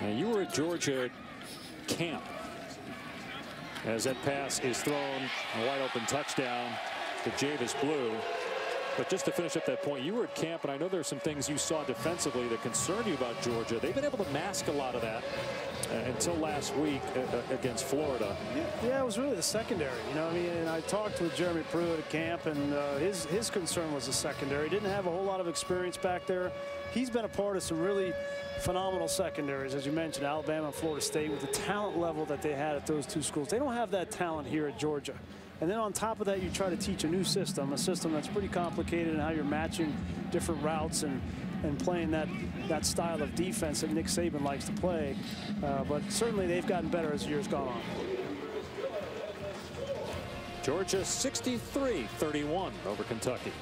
And you were at Georgia camp as that pass is thrown a wide open touchdown to Javess Blue. But just to finish up that point, you were at camp, and I know there are some things you saw defensively that concern you about Georgia. They've been able to mask a lot of that until last week uh, uh against Florida. Yeah, it was really the secondary. You know, I mean, and I talked with Jeremy Pruitt at camp, and uh, his his concern was the secondary. Didn't have a whole lot of experience back there. He's been a part of some really phenomenal secondaries, as you mentioned, Alabama and Florida State, with the talent level that they had at those two schools. They don't have that talent here at Georgia. And then on top of that, you try to teach a new system, a system that's pretty complicated in how you're matching different routes and, and playing that, that style of defense that Nick Saban likes to play. Uh, but certainly they've gotten better as the years gone on. Georgia 63-31 over Kentucky.